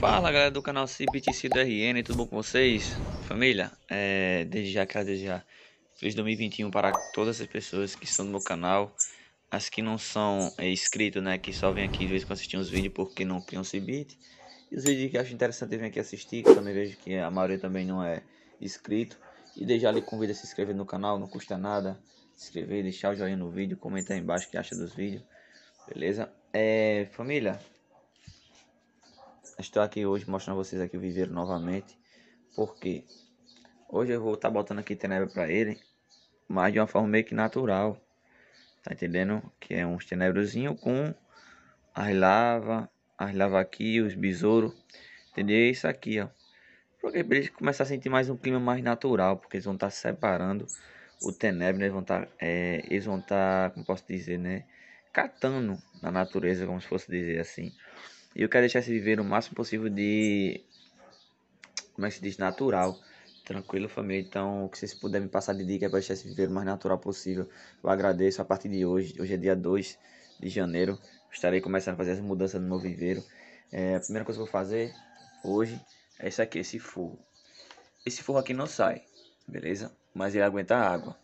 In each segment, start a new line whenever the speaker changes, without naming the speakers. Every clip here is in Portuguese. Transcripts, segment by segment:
Fala galera do canal CBTC do RN, tudo bom com vocês? Família, é, desde já quero desejar feliz 2021 para todas as pessoas que estão no meu canal As que não são é, inscritos, né, que só vêm aqui de vez quando assistir os vídeos porque não criam CBT E os vídeos que acham interessante vêm aqui assistir, que também vejo que a maioria também não é inscrito E desde já lhe convido a se inscrever no canal, não custa nada Se inscrever, deixar o joinha no vídeo, comentar aí embaixo o que acha dos vídeos Beleza? É, família, Estou aqui hoje mostrando a vocês aqui o viveiro novamente. Porque hoje eu vou estar tá botando aqui tenebra para ele. Mas de uma forma meio que natural. Tá entendendo? Que é um tenebrozinho com as lavas. As lavas aqui, os besouros. Entendeu? Isso aqui, ó. Porque pra eles começar a sentir mais um clima mais natural. Porque eles vão estar tá separando o tenebro. Eles vão estar, tá, é, eles vão estar, tá, como posso dizer, né? Catando na natureza, como se fosse dizer assim. E eu quero deixar esse viver o máximo possível de. Como é que se diz? Natural. Tranquilo, família. Então, o que vocês puderem me passar de dica é para deixar esse viver o mais natural possível. Eu agradeço a partir de hoje. Hoje é dia 2 de janeiro. Estarei começando a fazer as mudanças no meu viveiro. É, a primeira coisa que eu vou fazer hoje é isso aqui, esse forro. Esse forro aqui não sai, beleza? Mas ele aguenta água.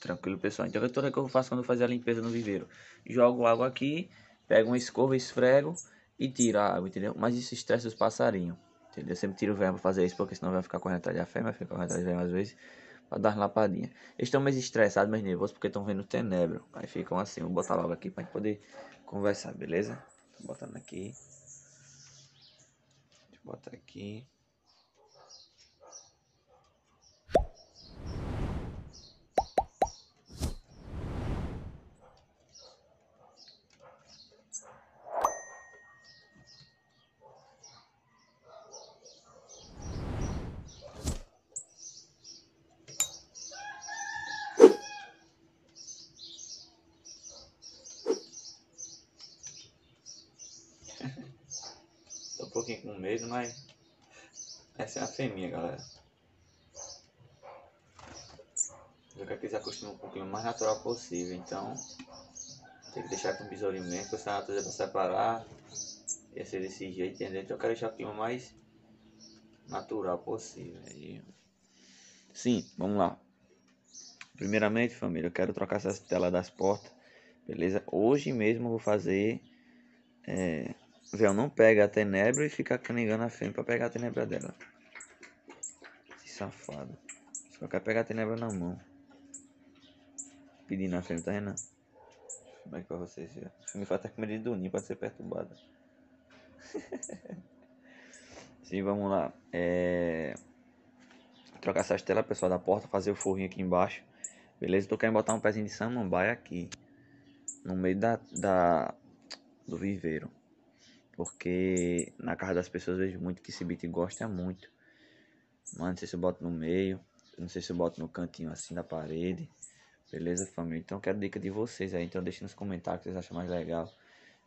Tranquilo, pessoal. Então, toda que eu faço quando eu fazer a limpeza no viveiro. Jogo água aqui, pego uma escova, esfrego e tira a água, entendeu? Mas isso estressa os passarinhos, entendeu? Eu sempre tiro o verme pra fazer isso, porque senão vai ficar correndo atrás da fêmea, ficar correndo atrás da fêmea às vezes, pra dar lapadinha. Eles estão mais estressados, mais nervosos, porque estão vendo tenebro. Aí ficam assim, vou botar logo aqui pra gente poder conversar, beleza? Tô botando aqui. Deixa eu botar aqui. Um pouquinho com medo, mas essa é a fêmea, galera. Eu quero que eles acostumem um pouquinho mais natural possível, então tem que deixar com o besourinho mesmo, porque se a natureza para separar, ia ser desse jeito, entendeu? Então eu quero deixar o clima mais natural possível. Sim, vamos lá. Primeiramente, família, eu quero trocar essas telas das portas, beleza? Hoje mesmo eu vou fazer é, Véu não pega a tenebra e fica canegando a fêmea pra pegar a tenebra dela. Esse safado. Só quer pegar a tenebra na mão. Pedindo a fêmea, tá vendo? Como é que pra vocês? A fêmea faz até com medo de dormir, pode ser perturbada. Sim, vamos lá. É... Trocar essas telas, pessoal, da porta, fazer o forrinho aqui embaixo. Beleza? Tô querendo botar um pezinho de samambaia aqui. No meio da, da do viveiro. Porque na casa das pessoas eu vejo muito que esse beat gosta muito. Mano, não sei se eu boto no meio. Não sei se eu boto no cantinho assim da parede. Beleza, família? Então quero dica de vocês aí. Então deixe nos comentários o que vocês acham mais legal.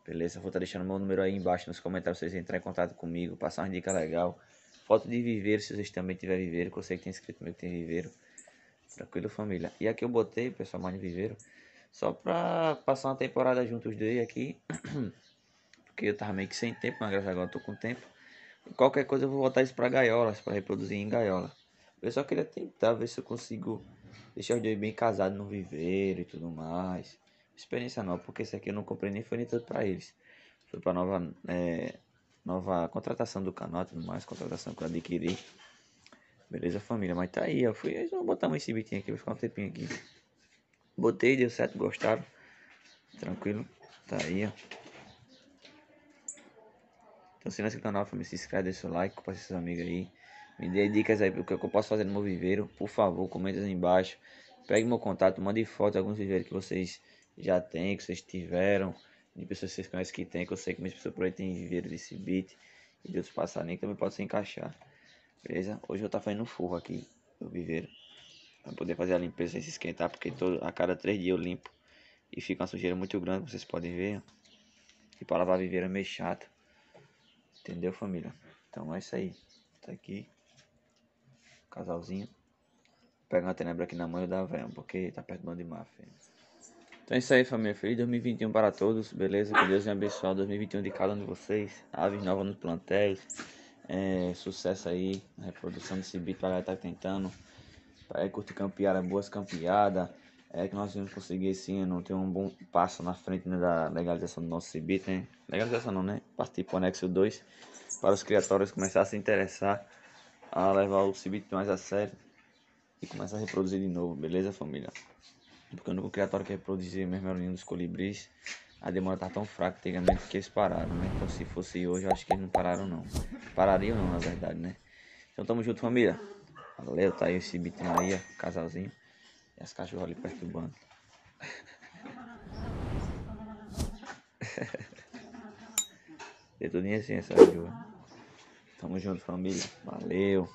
Beleza? Vou estar tá deixando meu número aí embaixo nos comentários. Pra vocês entrarem em contato comigo. Passar uma dica legal. Foto de viveiro, se vocês também tiverem viveiro. Que eu sei que tem inscrito comigo que tem viveiro. Tranquilo, família? E aqui eu botei, pessoal, mais de viveiro. Só pra passar uma temporada juntos dois aqui. porque eu tava meio que sem tempo, mas graças a Deus eu tô com tempo. Qualquer coisa eu vou botar isso pra gaiolas, pra reproduzir em gaiola. Eu só queria tentar ver se eu consigo deixar os dois bem casados no viveiro e tudo mais. Experiência nova, porque esse aqui eu não comprei nem foi nem tudo pra eles. Foi pra nova, é, nova contratação do canal e tudo mais, contratação que eu adquiri. Beleza, família? Mas tá aí, eu fui. Eu vou botar esse bitinho aqui, vou ficar um tempinho aqui. Botei, deu certo, gostaram. Tranquilo. Tá aí, ó. Então se é inscrito no canal, família, se inscreve, deixa o like, compartilha seus amigos aí. Me dê dicas aí do que eu posso fazer no meu viveiro. Por favor, comenta aí embaixo. Pegue meu contato, mande foto de alguns viveiros que vocês já têm, que vocês tiveram. De pessoas que vocês conhecem que tem, que eu sei que minhas pessoas por aí tem viveiro desse beat. E de outros passarinhos que também pode se encaixar. Beleza? Hoje eu tá fazendo forro aqui no viveiro. Pra poder fazer a limpeza sem se esquentar. Porque todo, a cada três dias eu limpo. E fica uma sujeira muito grande, vocês podem ver. E para lavar viveiro é meio chato. Entendeu, família? Então é isso aí. Tá aqui. Casalzinho. Pega uma tenebra aqui na mão e dá velho, porque tá perto de máfia. Então é isso aí, família. Feliz 2021 para todos, beleza? Que Deus abençoar 2021 de cada um de vocês. Aves novas nos plantéis. É, sucesso aí na reprodução desse beat pra galera tá tentando. Para curtir campeada, boas campeadas. É que nós vamos conseguir esse ano ter um bom passo na frente né, da legalização do nosso CIBIT, né? Legalização não, né? Partir para o anexo 2 para os criatórios começar a se interessar a levar o CIBIT mais a sério e começar a reproduzir de novo, beleza família? Porque o único criatório que reproduzia mesmo era o dos colibris. A demora tá tão fraca antigamente que eles pararam, né? Então se fosse hoje, eu acho que eles não pararam não. Parariam não, na verdade, né? Então tamo junto, família. Valeu, tá aí esse beat aí, casalzinho. E as cachorras ali perturbando. Tem tudo assim essa viu? Tamo junto, família. Valeu.